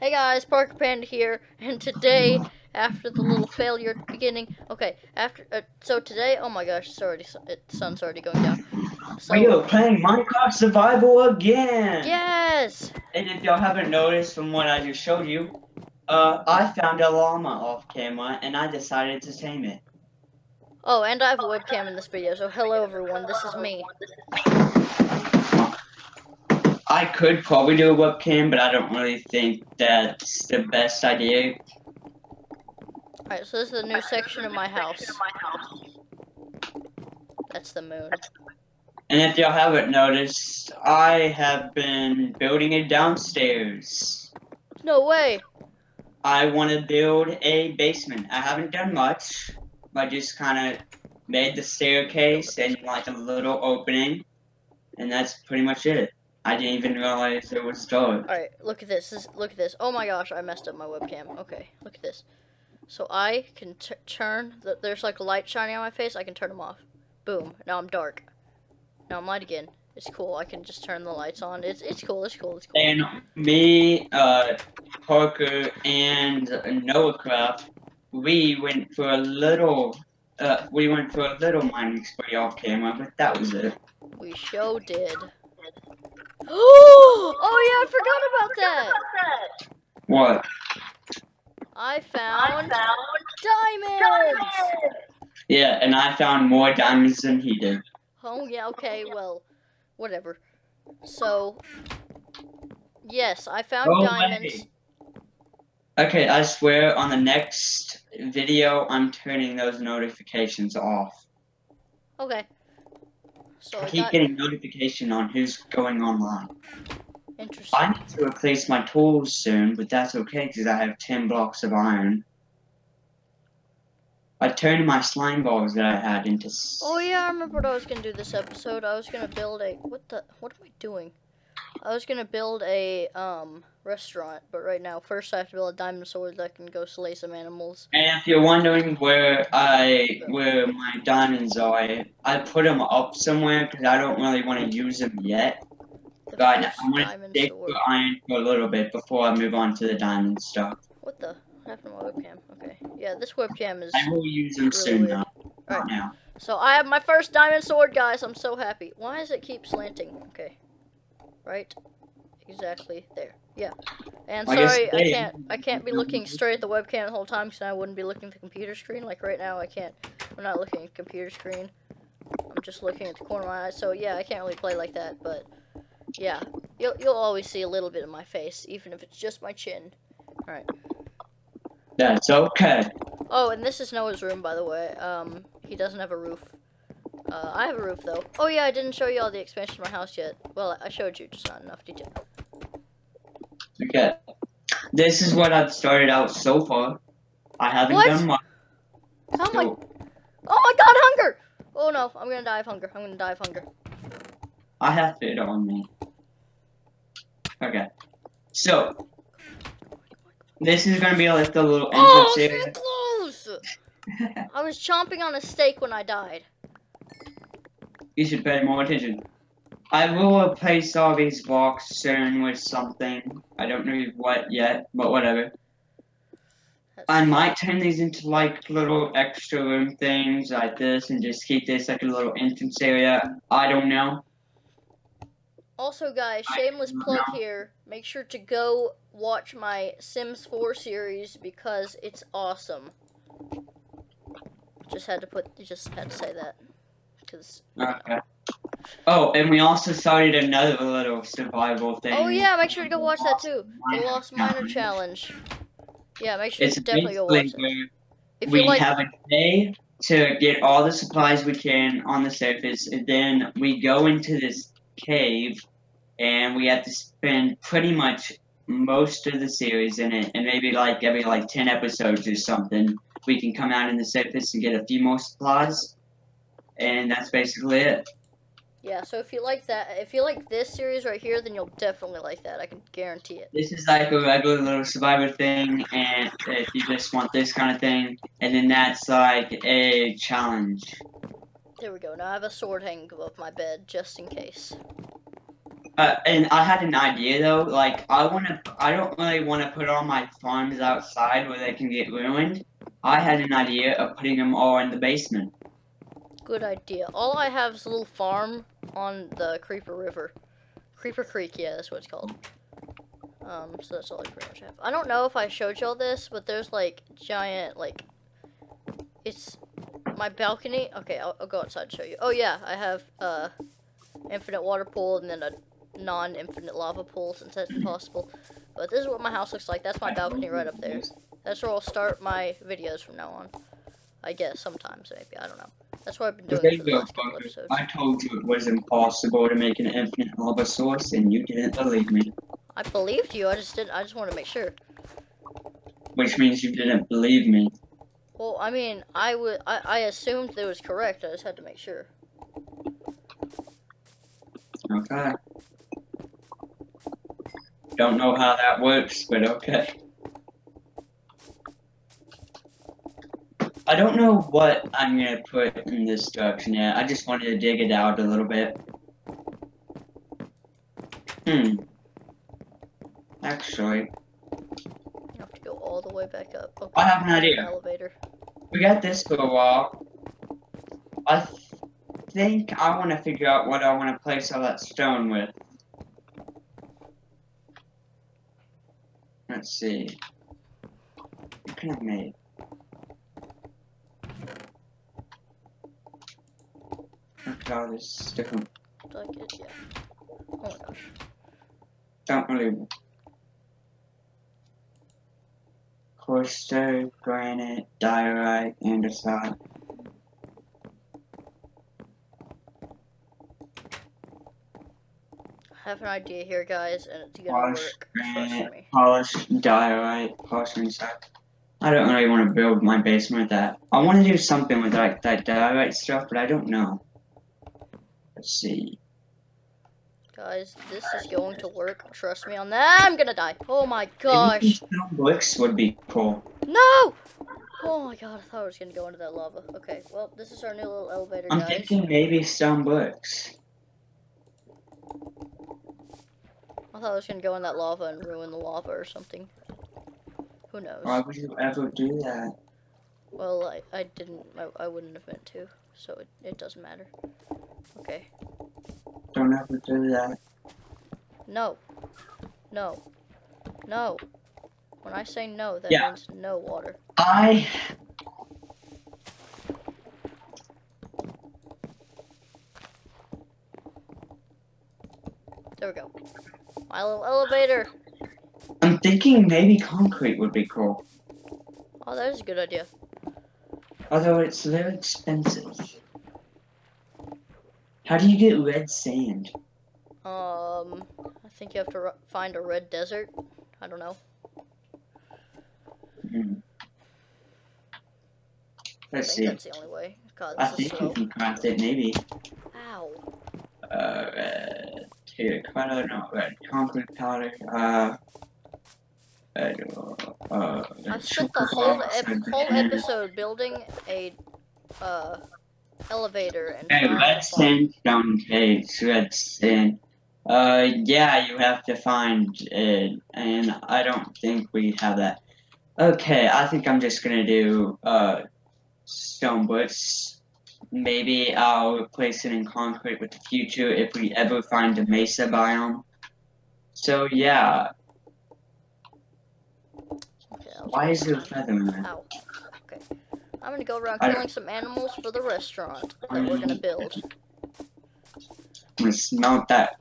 Hey guys, Parker Panda here, and today, after the little failure at the beginning, okay, after, uh, so today, oh my gosh, it's already, it, sun's already going down. So, we are playing Minecraft Survival again! yes! And if y'all haven't noticed from what I just showed you, uh, I found a llama off camera and I decided to tame it. Oh, and I have a webcam in this video, so hello everyone, this is me. I could probably do a webcam, but I don't really think that's the best idea. Alright, so this is the new section of my house. That's the moon. And if y'all haven't noticed, I have been building it downstairs. No way! I want to build a basement. I haven't done much. I just kind of made the staircase and like a little opening, and that's pretty much it. I didn't even realize it was dark. Alright, look at this. this. Look at this. Oh my gosh, I messed up my webcam. Okay, look at this. So I can turn, the, there's like a light shining on my face, I can turn them off. Boom, now I'm dark. Now I'm light again. It's cool, I can just turn the lights on. It's it's cool, it's cool, it's cool. And me, uh, Parker, and Noah Craft, we went for a little, uh, we went for a little mining spree off camera, but that was it. We sure did. Oh yeah, oh, I forgot about that. What? I found, I found diamonds. Yeah, and I found more diamonds than he did. Oh yeah, okay, well, whatever. So, yes, I found Go diamonds. Away. Okay, I swear on the next video, I'm turning those notifications off. Okay. So I, I keep got... getting notification on who's going online. Interesting. I need to replace my tools soon, but that's okay because I have 10 blocks of iron. I turned my slime balls that I had into. Oh yeah, I remember what I was gonna do this episode. I was gonna build a what the what am I doing? I was gonna build a um restaurant, but right now first I have to build a diamond sword that can go slay some animals. And if you're wondering where I where my diamonds are, I put them up somewhere because I don't really want to use them yet. The but I'm gonna stick sword. with iron for a little bit before I move on to the diamond stuff. What the? What happened to my webcam? Okay. Yeah, this webcam is. I will use them really soon weird. though. Alright. Not now. So I have my first diamond sword, guys. I'm so happy. Why does it keep slanting? Okay. Right. Exactly there. Yeah. And I sorry, I they- can't. I can't be looking straight at the webcam the whole time because I wouldn't be looking at the computer screen. Like right now, I can't. I'm not looking at the computer screen. I'm just looking at the corner of my eye. So yeah, I can't really play like that. But yeah, you'll you'll always see a little bit of my face, even if it's just my chin. All right. That's okay. Oh, and this is Noah's room, by the way. Um, he doesn't have a roof. Uh, I have a roof, though. Oh, yeah, I didn't show you all the expansion of my house yet. Well, I showed you, just not enough detail. Okay. This is what I've started out so far. I haven't What? done much. How am I... Oh, my God, hunger! Oh, no, I'm gonna die of hunger. I'm gonna die of hunger. I have it on me. Okay. So, this is gonna be like the little Oh, so close! I was chomping on a steak when I died. You should pay more attention. I will replace all these blocks soon with something. I don't know what yet, but whatever. I might turn these into like little extra room things like this and just keep this like a little entrance area. I don't know. Also, guys, shameless plug know. here. Make sure to go watch my Sims 4 series because it's awesome. Just had to put, just had to say that. Because Okay. Oh, and we also started another little survival thing. Oh yeah, make sure to go watch that too. The Lost Miner Challenge. Yeah, make sure It's to definitely go watch it. If we like, have a day to get all the supplies we can on the surface, and then we go into this cave, and we have to spend pretty much most of the series in it, and maybe like every like ten episodes or something, we can come out in the surface and get a few more supplies, and that's basically it. yeah. So if you like that, if you like this series right here, then you'll definitely like that. I can guarantee it. This is like a regular little survivor thing, and if you just want this kind of thing, and then that's like a challenge. There we go. Now I have a sword hanging above my bed just in case. Uh, and I had an idea though. Like I want to. I don't really want to put all my farms outside where they can get ruined. I had an idea of putting them all in the basement. Good idea. All I have is a little farm on the Creeper River. Creeper Creek, yeah, that's what it's called. Um, so that's all I pretty much have. I don't know if I showed y'all this, but there's like giant, like, it's my balcony. Okay, I'll, I'll go outside and show you. Oh yeah, I have uh, infinite water pool and then a non-infinite lava pool since that's possible. But this is what my house looks like. That's my balcony right up there. That's where I'll start my videos from now on. I guess sometimes maybe I don't know. That's what I've been doing There you go, last couple fucker. episodes. I told you it was impossible to make an infinite lava source, and you didn't believe me. I believed you. I just didn't. I just want to make sure. Which means you didn't believe me. Well, I mean, I would. I, I assumed it was correct. I just had to make sure. Okay. Don't know how that works, but okay. I don't know what I'm gonna put in this direction yet. I just wanted to dig it out a little bit. Hmm. Actually, You have to go all the way back up. Okay. I have an idea. Elevator. we got this for a while. I th- think I want to figure out what I want to place all that stone with. Let's see. What can I make? At all different. Like it, yeah. Oh my gosh. Don't really. Coaster, granite, diorite, andesite. I have an idea here, guys, and it's gonna Polished work. Granite, me. polished diorite, polished andesite. I don't really want to build my basement with that. I want to do something with like that diorite stuff, but I don't know. Let's see. Guys, this is going to work. Trust me on that. I'm gonna die. Oh my gosh. bricks would be cool. No! Oh my god, I thought I was gonna go into that lava. Okay, well, this is our new little elevator, I'm guys. thinking maybe stone bricks. I thought I was gonna go in that lava and ruin the lava or something. Who knows? Why would you ever do that? Well, I, I didn't, I, I wouldn't have meant to, so it, it doesn't matter. Okay. Don't ever do that. No. No. No. When I say no, that Yeah. means no water. I There we go. My little elevator. I'm thinking maybe concrete would be cool. Oh, that is a good idea. Although it's very expensive. How do you get red sand? Um, I think you have to find a red desert. I don't know. Hmm. I Let's think see. that's the only way. God, I is think slow. you can craft it maybe. Ow. Uh, red terracotta, no, red concrete powder, uh, uh, uh, I spent the whole ep- whole episode building a uh elevator and Okay, trying red to find- sandstone caves, red sand. Uh, yeah, you have to find it, and I don't think we have that. Okay, I think I'm just gonna do, uh, stone bricks. Maybe I'll replace it in concrete with the future if we ever find a mesa biome. So, yeah, Okay, why is there a feather in there? I'm gonna go around killing some animals for the restaurant that we're gonna build. I'm gonna smelt that.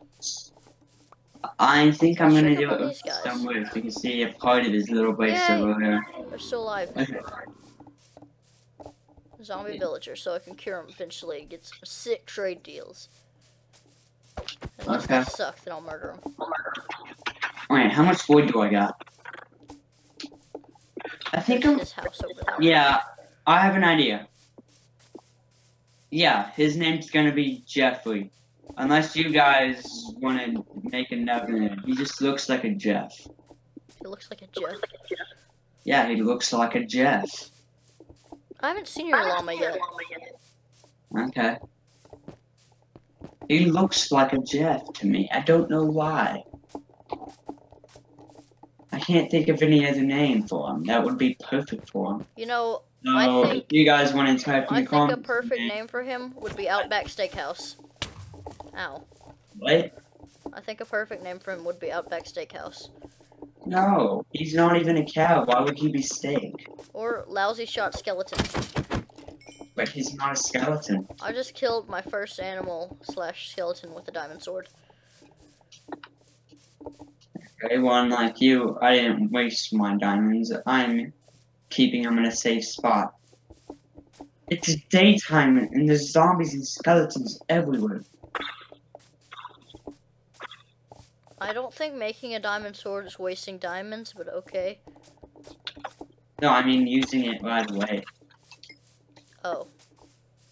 I think I'm gonna do it these guys. You can see a part of his little base Yay! over there. They're still alive. Okay. Zombie villager, so I can cure them eventually and get some sick trade deals. Unless they Okay. suck, then I'll murder them. Wait, how much wood do I got? I think I'm. his house over there. Yeah, I have an idea. Yeah, his name's gonna be Jeffrey. Unless you guys want to make another name. He just looks like a Jeff. He looks like a Jeff. Yeah, he looks like a Jeff. I haven't seen your llama yet. Okay. He looks like a Jeff to me. I don't know why. I can't think of any other name for him. That would be perfect for him. You know, I think- you guys want to type in I think a perfect name for him would be Outback Steakhouse. Ow. What? I think a perfect name for him would be Outback Steakhouse. No, he's not even a cow. Why would he be steak? Or Lousy Shot Skeleton. But he's not a skeleton. I just killed my first animal slash skeleton with a diamond sword. Okay, one like you, I didn't waste my diamonds. I'm keeping them in a safe spot. It's daytime and there's zombies and skeletons everywhere. I don't think making a diamond sword is wasting diamonds, but okay. No, I mean using it right away. Oh.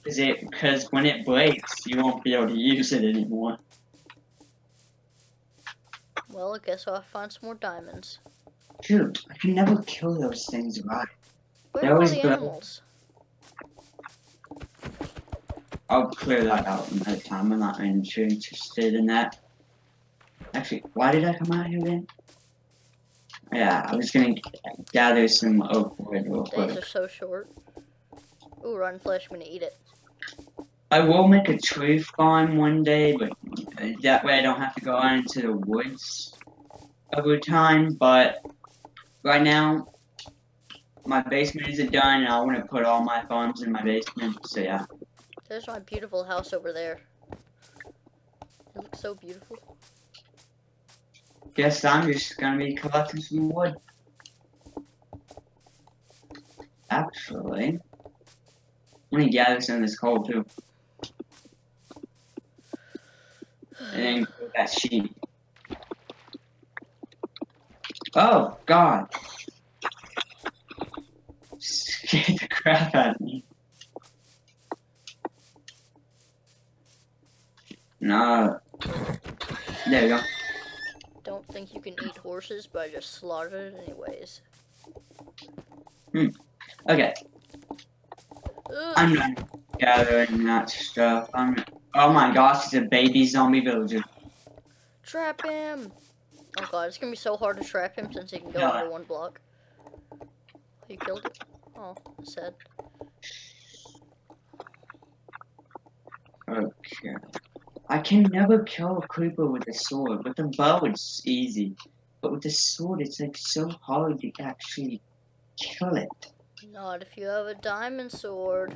Is it, cause when it breaks, you won't be able to use it anymore. Well, I guess I'll find some more diamonds. Dude, I can never kill those things right. Where are all the animals? I'll clear that out another time. I'm not really too interested in that. Actually, why did I come out here then? Yeah, I was gonna gather some oak wood real Days are so short. Ooh, rotten flesh, I'm gonna eat it. I will make a tree farm one day, but that way I don't have to go out into the woods over time. But right now, my basement isn't done, and I want to put all my farms in my basement. So yeah, There's my beautiful house over there. It looks so beautiful. guess I'm just gonna be collecting some wood. Actually, I'm gonna gather some of this coal too, and then that sheep. Oh God! Scared the crap out of me. No. There we go. Don't think you can eat horses, but I just slaughtered it anyways. Hmm. Okay, Ugh. I'm done gathering that stuff. I'm. Oh my gosh, it's a baby zombie villager. Trap him! Oh god, it's gonna be so hard to trap him since he can go Yeah. under one block. You killed it? Oh, sad. Okay. I can never kill a creeper with a sword. With a bow, it's easy. But with a sword, it's like so hard to actually kill it. Not if you have a diamond sword.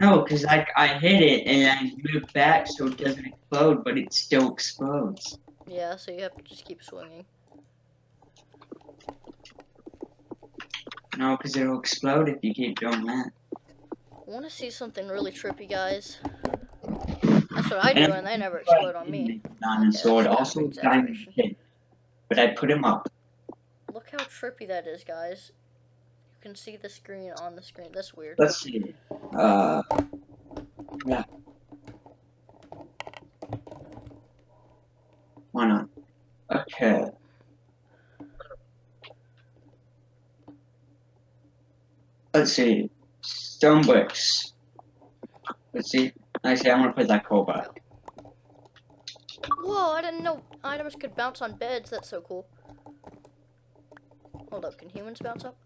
No, because I, I hit it and I move back so it doesn't explode, but it still explodes. Yeah, so you have to just keep swinging. No, because it'll explode if you keep doing that. I want to see something really trippy, guys. That's what I do, and they never explode on me. Diamond Okay, sword, also kind of diamond hit. But I put him up. Look how trippy that is, guys. You can see the screen on the screen. That's weird. Let's see. Uh. Yeah. Why not? Okay. Let's see. Stone bricks. Let's see. I Actually, I'm gonna put that coal back. Whoa, I didn't know items could bounce on beds. That's so cool. Hold up, can humans bounce up?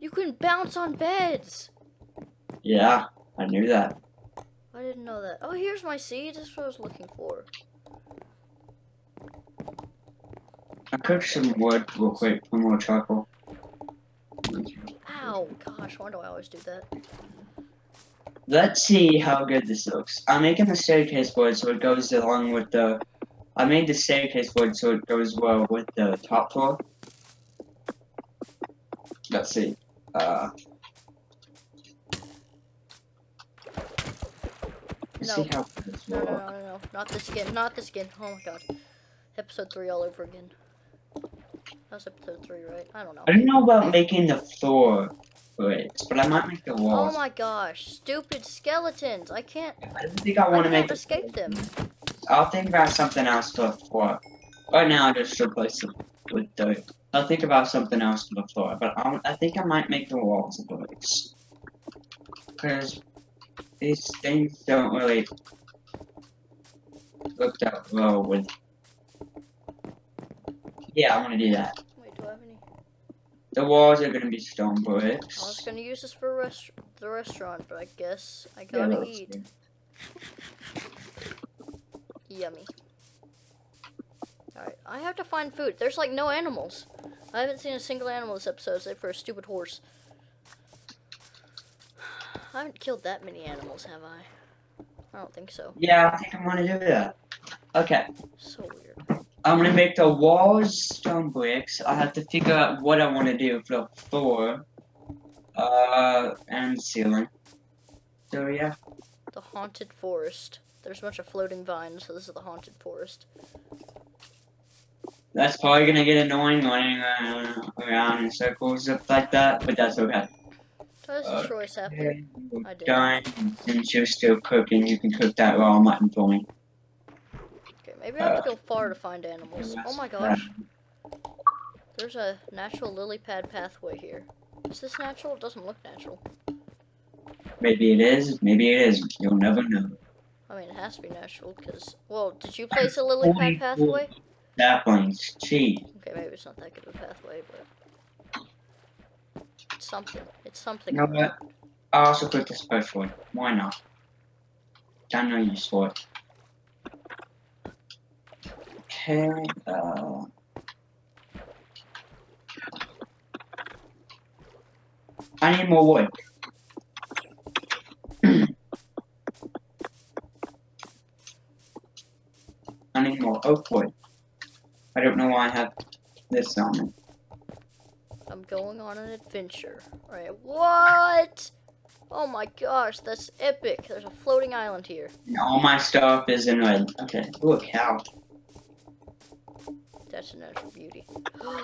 You can bounce on beds! Yeah, I knew that. I didn't know that. Oh, here's my seed. That's what I was looking for. I cooked some wood real quick for more charcoal. Ow, gosh, why do I always do that? Let's see how good this looks. I'm making the staircase wood so it goes along with the. I made the staircase wood so it goes well with the top floor. Let's see. Uh. No. see how this No, will no, no, no, no. Not the skin. Not the skin. Oh my god. Episode 3 all over again. That was episode 3, right? I don't know. I don't know about making the floor bricks, but I might make the oh walls. Oh my gosh. Stupid skeletons. I can't. I don't think I I want to make. escape them. I'll think about something else for the floor. Right now, I just replace it with dirt. I'll think about something else for the floor, but I'll, I think I might make the walls of bricks. because these things don't really look that well with. Yeah, I want to do that. Wait, do I have any? The walls are gonna be stone bricks. I was gonna use this for rest the restaurant, but I guess I gotta let's eat. Yummy. Alright, I have to find food. There's like no animals. I haven't seen a single animal this episode, except for a stupid horse. I haven't killed that many animals, have I? I don't think so. Yeah, I think I'm gonna do that. Okay, So weird. I'm gonna make the walls stone bricks. I have to figure out what I want to do for the floor, uh, and ceiling. So yeah, The haunted forest. There's a bunch of floating vines, so this is the haunted forest. that's probably gonna get annoying running around, in circles like that, but that's okay. Does Uh, destroy sapling? I did. Done. Since you're still cooking, you can cook that raw mutton for me. Okay, maybe I have to go far to find animals. Oh my gosh. Uh, There's a natural lily pad pathway here. Is this natural? It doesn't look natural. Maybe it is, maybe it isn't. You'll never know. I mean, it has to be natural because. Well, did you place a lily pad pathway? Saplings, cheese. Okay, maybe it's not that good of a pathway, but. It's something. It's something. You know? I also put this first one. Why not? Got no use for it. Okay, uh... I need more wood. I need more oak wood. I don't know why I have this on me. I'm going on an adventure. Alright, what? Oh my gosh, that's epic. There's a floating island here. All my stuff is in red. Okay, ooh, a cow. That's a natural beauty.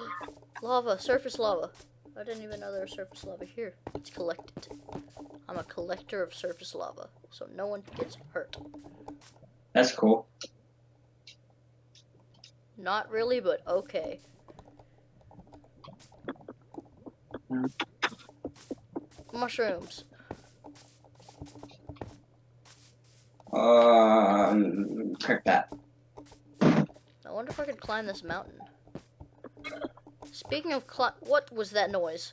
lava, surface lava. I didn't even know there was surface lava here. It's collected. I'm a collector of surface lava, so no one gets hurt. That's cool. Not really, but okay. Hmm. Mushrooms. Um, cook that. I wonder if I could climb this mountain. Speaking of cli- what was that noise?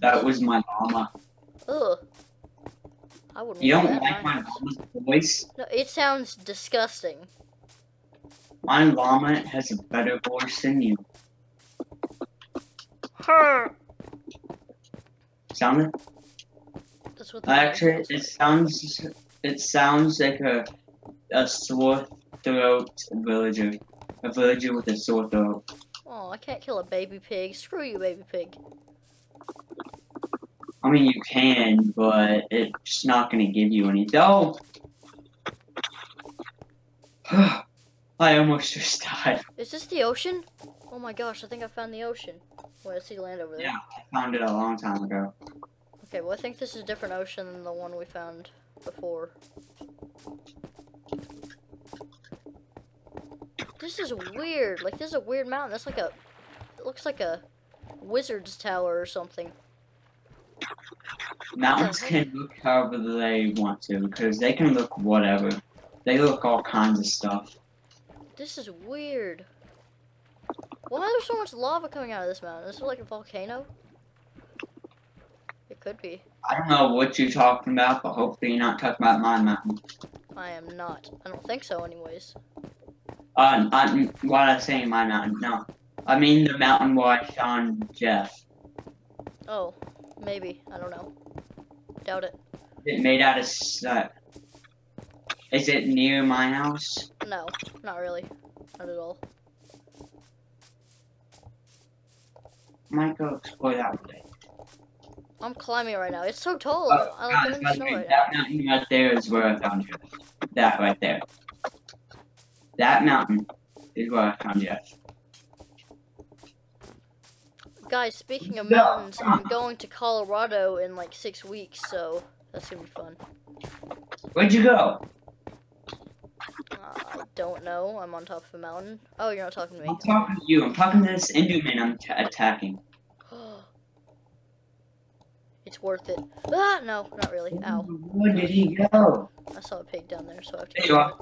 That was my llama. Ugh. I wouldn't You don't like my llama's voice? No, it sounds disgusting. My llama has a better voice than you. Sound it? That's what the Actually, it was. sounds it sounds like a a sore throat villager, a villager with a sore throat. Oh, I can't kill a baby pig. Screw you, baby pig. I mean, you can, but it's not gonna give you any. Oh, I almost just died. Is this the ocean? Oh my gosh, I think I found the ocean. Wait, I see land over there. Yeah, I found it a long time ago. Okay, well I think this is a different ocean than the one we found before. This is weird. Like this is a weird mountain. That's like a it looks like a wizard's tower or something. Mountains can look however they want to, because they can look whatever. They look all kinds of stuff. This is weird. Why is there so much lava coming out of this mountain? Is it like a volcano? It could be. I don't know what you're talking about, but hopefully you're not talking about my mountain. I am not. I don't think so anyways. Uh, I, what I say my mountain? No, I mean the mountain where I found Jeff. Oh, maybe. I don't know. Doubt it. It made out of. Uh, is it near my house? No, not really. Not at all. Might go explore that way. I'm climbing right now. It's so tall. Oh, I like God, I'm in the by the snow way, right that mountain right there is where I found you. That right there. That mountain is where I found you. Guys, speaking of No. mountains, I'm going to Colorado in like six weeks, so that's gonna be fun. Where'd you go? Uh, I don't know. I'm on top of a mountain. Oh, you're not talking to me. I'm talking to you. I'm talking to this Enderman I'm attacking. It's worth it. Ah, no, not really. Ow. Where did he go? I saw a pig down there, so I have to. There you are.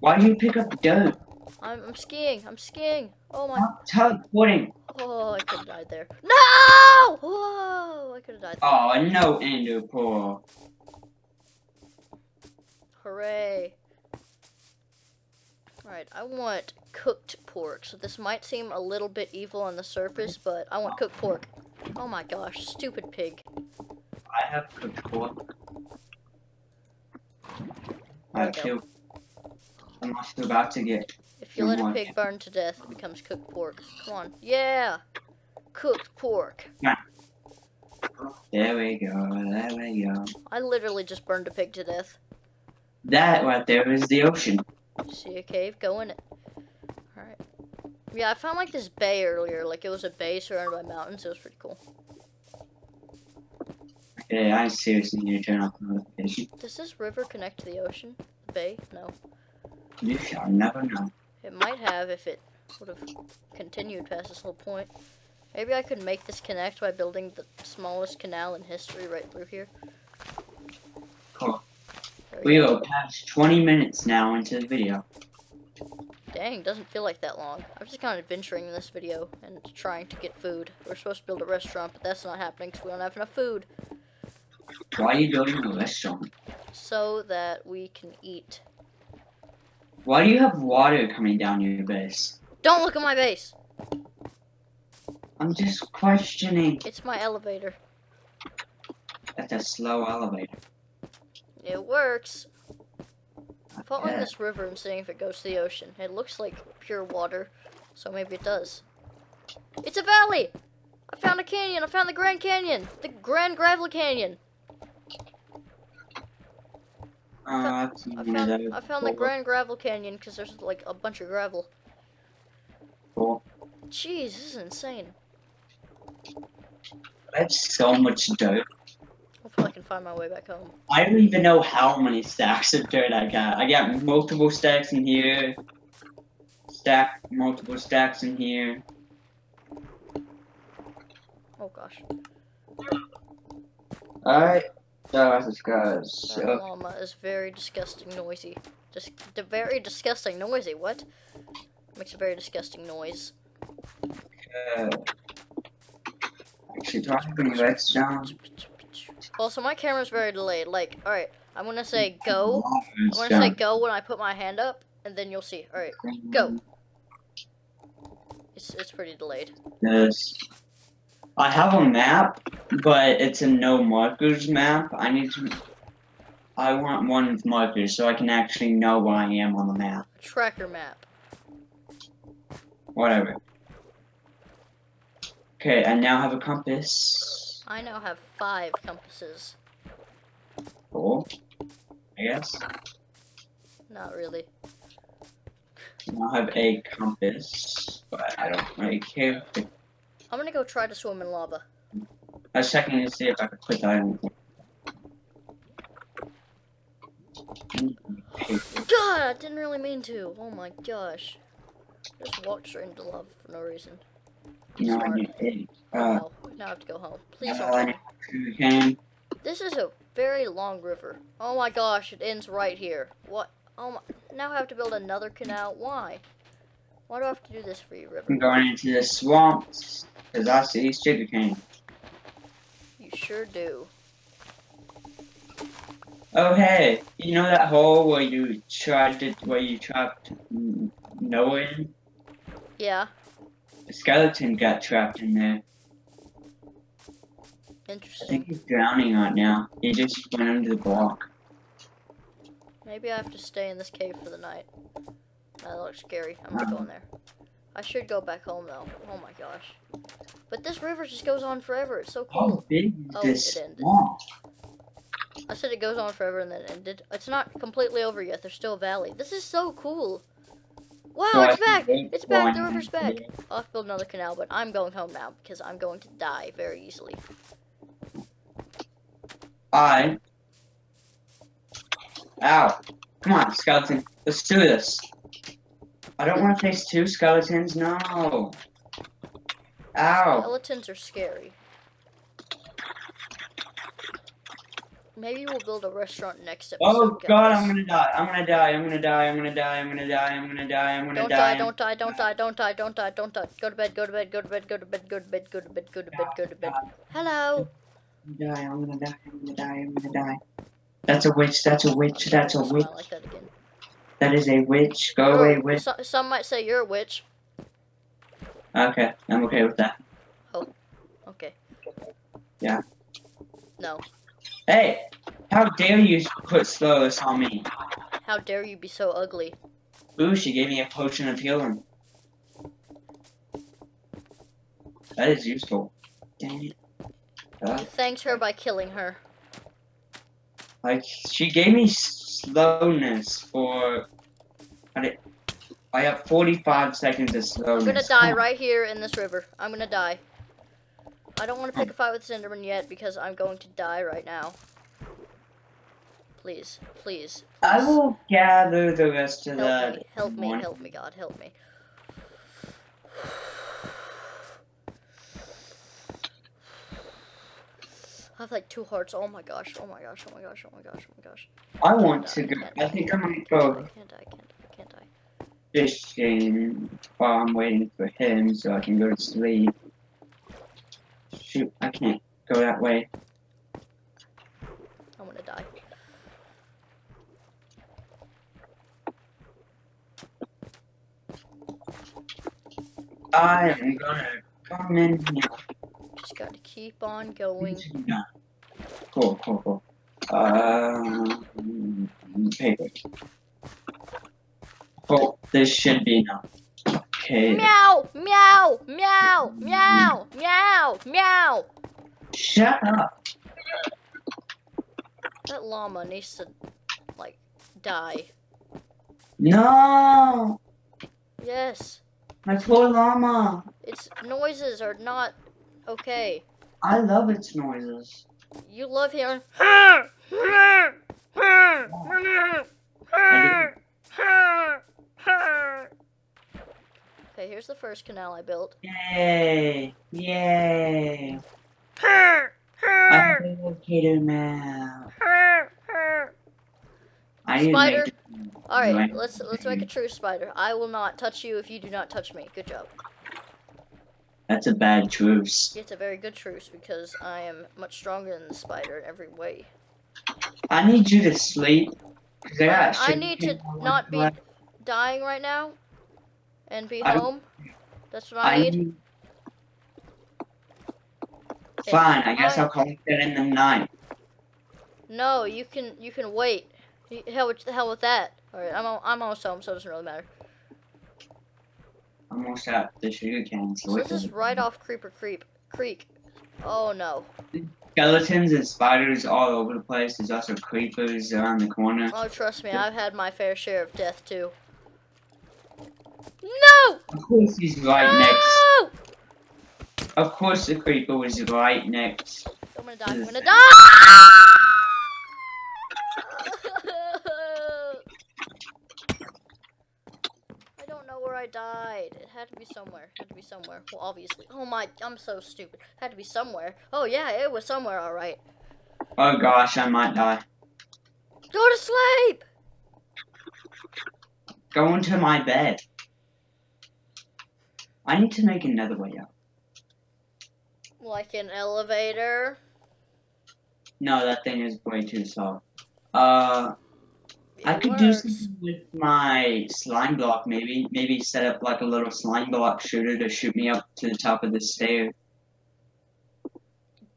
Why do you pick up dirt? I'm, I'm skiing. I'm skiing. Oh my. Stop teleporting. Oh, I could have died there. No! Whoa! I could have died there. Oh, no ender pearl. Hooray. Alright, I want cooked pork. So this might seem a little bit evil on the surface, but I want cooked pork. Oh my gosh, stupid pig. I have cooked pork. I we. I'm about to get. If you let a pig burn to death, it becomes cooked pork. Come on. Yeah! Cooked pork. There we go. There we go. I literally just burned a pig to death. That right there is the ocean. See a cave? Go in it. Alright. Yeah, I found like this bay earlier. Like it was a bay surrounded by mountains. It was pretty cool. Okay, I seriously need to turn off the notification. Does this river connect to the ocean? The bay? No. You shall never know. It might have if it would have continued past this whole point. Maybe I could make this connect by building the smallest canal in history right through here. Cool. We go. are past 20 minutes now into the video. Dang, doesn't feel like that long. I'm just kind of adventuring in this video and trying to get food. We're supposed to build a restaurant, but that's not happening because we don't have enough food. Why are you building a restaurant? So that we can eat. Why do you have water coming down your base? Don't look at my base! I'm just questioning. It's my elevator. That's a slow elevator. It works. Following this river and seeing if it goes to the ocean. It looks like pure water, so maybe it does. It's a valley! I found a canyon! I found the Grand Canyon! The Grand Gravel Canyon! Uh, I've seen I found, I found the. Grand Gravel Canyon because there's like a bunch of gravel. Cool. Jeez, this is insane. That's so much dirt. Hopefully I can find my way back home. I don't even know how many stacks of dirt I got. I got multiple stacks in here. Stack multiple stacks in here. Oh gosh. Alright. So as discussed. That llama is very disgusting noisy. Dis- d- very disgusting noisy, what? Makes a very disgusting noise. Uh, actually, talking redstone. Also, my camera's very delayed. Like, alright, I'm gonna say go. I'm gonna say go when I put my hand up, and then you'll see. Alright, go. it's, it's pretty delayed. This. I have a map, but it's a no markers map. I need to. I want one with markers so I can actually know where I am on the map. A tracker map. Whatever. Okay, I now have a compass. I now have five compasses. Cool. I guess. Not really. I now have a compass, but I don't really care. I'm gonna go try to swim in lava. I was checking to see if I could that in. God, I didn't really mean to. Oh my gosh. Just walked straight into lava for no reason. No, I need. Oh, Uh, no. Now I have to go home. Please don't. I need sugar cane. This is a very long river. Oh my gosh, it ends right here. What? Oh my. Now I have to build another canal. Why? Why do I have to do this for you, river? I'm going into the swamps because I see sugar cane. You sure do. Oh hey, you know that hole where you tried to where you trapped Noah in? Yeah, The skeleton got trapped in there. Interesting. I think he's drowning right now. He just went under the block. Maybe I have to stay in this cave for the night. That looks scary. I'm not going there. I should go back home though. Oh my gosh. But this river just goes on forever. It's so How cool. big is Oh, this it ended. swamp? I said it goes on forever and then ended. It's not completely over yet. There's still a valley. This is so cool. Wow, So it's can back. It's back. The river's back. I'll have to build another canal, but I'm going home now because I'm going to die very easily. I. Ow. Come on, skeleton. Let's do this. I don't want to face two skeletons. No. Ow. Skeletons are scary. Maybe we'll build a restaurant next episode. Oh god, guys. I'm gonna die. I'm gonna die. I'm gonna die. I'm gonna die. I'm gonna die. I'm gonna die. I'm gonna Don't die. don't die, don't die, don't die, don't die, don't die. Go to bed, go to bed, go to bed, go to bed, go to bed, go to bed, go to bed, go to bed. Hello. I'm gonna die. I'm gonna die. I'm gonna die. I'm gonna die. That's a witch. That's a witch. That's a witch. like that again. That is a witch. Go away, witch. so- some might say you're a witch. Okay, I'm okay with that. Oh, okay. Yeah. No. Hey, how dare you put slowness on me? How dare you be so ugly? Ooh, she gave me a potion of healing. That is useful. Dang it. Uh, You thanked her by killing her. like, she gave me slowness for. I, I have 45 seconds of slowness. I'm gonna die right here in this river. I'm gonna die. I don't want to pick a fight with Enderman yet because I'm going to die right now. Please, please. I will gather the rest of Help the. me, help me, help me, God, help me. I have like two hearts. Oh my gosh, oh my gosh, oh my gosh, oh my gosh, oh my gosh. I want to go. I think I might I go can't die, I can't die, I can't die. fishing while I'm waiting for him so I can go to sleep. Shoot, I can't go that way. I'm gonna die. I am gonna come in here. Just gotta keep on going. No. Cool, cool, cool. Uh, mm, mm, mm, paper. Oh, this should be enough. Okay. Meow, meow, meow, meow, meow, meow. Shut up. That llama needs to, like, die. No! Yes, My poor llama. its noises are not okay. I love its noises. You love hearing. Okay, here's the first canal I built. Yay! Yay! I have a locator now. I need to Spider. All right, Right. let's let's make a truce, spider. I will not touch you if you do not touch me. Good job. That's a bad truce. It's a very good truce because I am much stronger than the spider in every way. I need you to sleep. I, got I need to not be dying right now and be I- home. That's what I need. Fine, I guess I- I'll collect that in the night. No, you can you can wait. Hell, with- the hell with that. All right, I'm I'm almost home, so it doesn't really matter. I'm almost at the sugar cane. So So this is right off Creeper Creep Creek. Oh no. Skeletons and spiders all over the place. There's also creepers around the corner. Oh, trust me, I've had my fair share of death too. No! Of course he's right next. No! Of course the creeper was right next. I'm gonna die. I'm gonna die. I don't know where I died. It had to be somewhere. It had to be somewhere. Well, obviously. Oh my, I'm so stupid. It had to be somewhere. Oh yeah, it was somewhere. All right. Oh gosh, I might die. Go to sleep. Go into my bed. I need to make another way up. Like an elevator. No, that thing is way too slow. Uh, It I could do something with my slime block, maybe. Maybe set up like a little slime block shooter to shoot me up to the top of the stairs.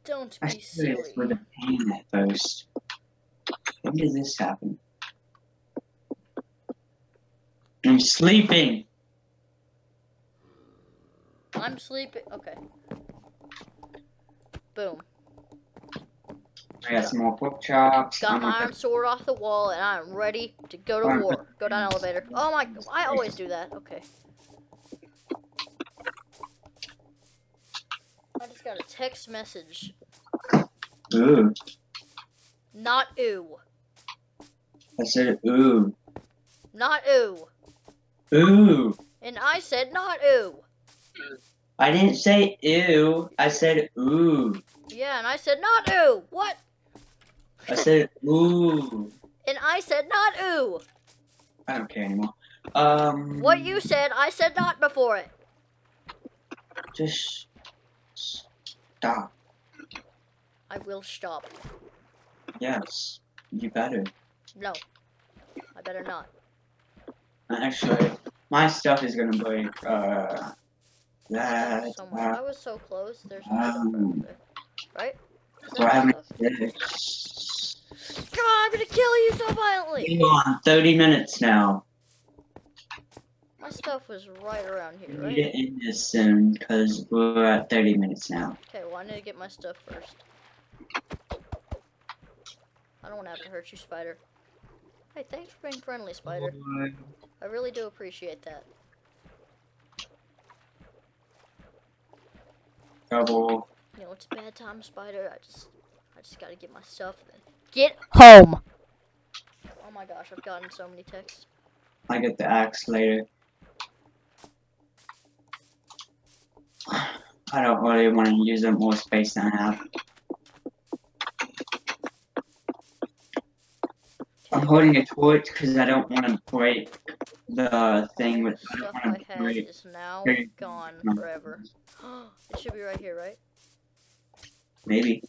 Don't I be silly. with a pain at first. When did this happen? I'm sleeping. I'm sleeping. Okay. Boom. I got some more pork chops. Got I'm my iron sword off the wall, and I'm ready to go to Alright. war. Go down elevator. Oh my! I always do that. Okay. I just got a text message. Ooh. Not ooh. I said ooh. Not ooh. Ooh. And I said not ooh. I didn't say ew. I said ooh. Yeah, and I said not ooh. What? I said ooh. And I said not ooh. I don't care anymore. Um. What you said, I said not before it. Just stop. I will stop. Yes, you better. No. I better not. Actually, my stuff is gonna break. Uh. Somewhere. I was so close. There's right um, there. Right? Having. God, I'm gonna kill you so violently! Hang on, 30 minutes now. My stuff was right around We here, need right? to end this soon because we're at 30 minutes now. Okay, well I need to get my stuff first. I don't want to have to hurt you, Spider. Hey, thanks for being friendly, Spider. I really do appreciate that. Trouble. You know, it's a bad time, Spider. I just, I just gotta get my stuff. Get home. Oh my gosh, I've gotten so many texts. I get the axe later. I don't really want to use up more space than I have. I'm holding a torch because I don't want to break the thing with. I Stuff I had is now gone forever. it should be right here, right? Maybe.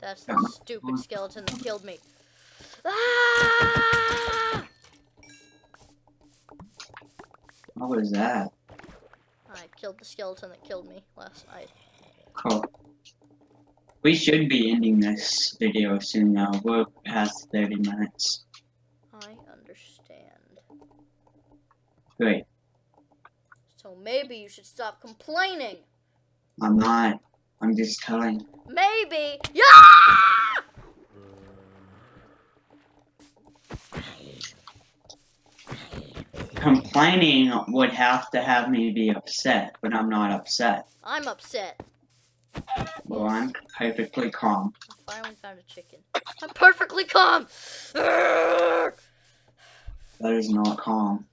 That's the stupid skeleton that killed me. Ah! What was that? I killed the skeleton that killed me last night. Cool. We should be ending this video soon now. We're past 30 minutes. I understand. Great. So maybe you should stop complaining. I'm not. I'm just telling. Maybe. Yeah! Complaining would have to have me be upset, but I'm not upset. I'm upset. Well, I'm perfectly calm. I finally found a chicken. I'm perfectly calm. That is not calm.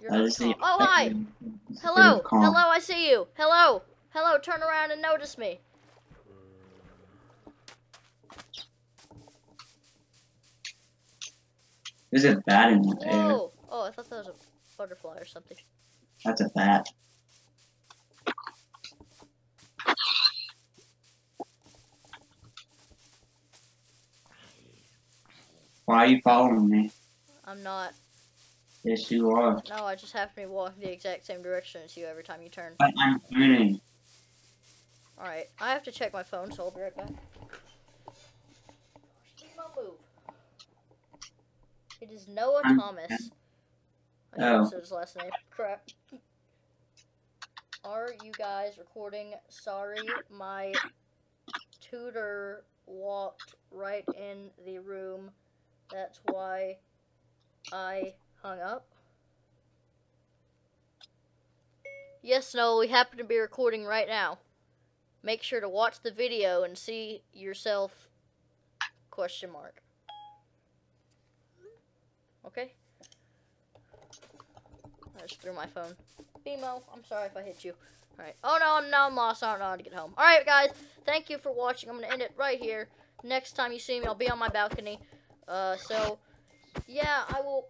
You're That not is the. Oh hi. Hello. Hello. I see you. Hello. Hello. Turn around and notice me. There's a bat in the air. Whoa. Oh. oh, I thought that was a butterfly or something. That's a bat. Why are you following me? I'm not. Yes, you are. No, I just happen to be walking the exact same direction as you every time you turn. But I'm turning. Alright, I have to check my phone, so I'll be right back. Don't move. It is Noah I'm- Thomas. I should Oh. have said his last name. Crap. Are you guys recording? Sorry, my tutor walked right in the room. That's why I hung up. Yes, no, we happen to be recording right now. Make sure to watch the video and see yourself question mark. Okay? I just threw my phone. Bimo, I'm sorry if I hit you. Alright. Oh no, I'm now I'm lost. I don't know how to get home. Alright guys, thank you for watching. I'm gonna end it right here. Next time you see me, I'll be on my balcony. Uh so yeah, I will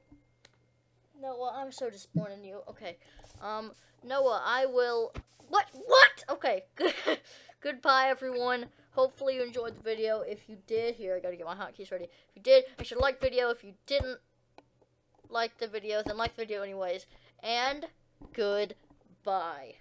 Noah, I'm so disappointed in you. Okay. Um Noah, I will what what? Okay. Good Goodbye everyone. Hopefully you enjoyed the video. If you did, here I gotta get my hotkeys ready. If you did, make sure to like the video. If you didn't like the video, then like the video anyways. And goodbye.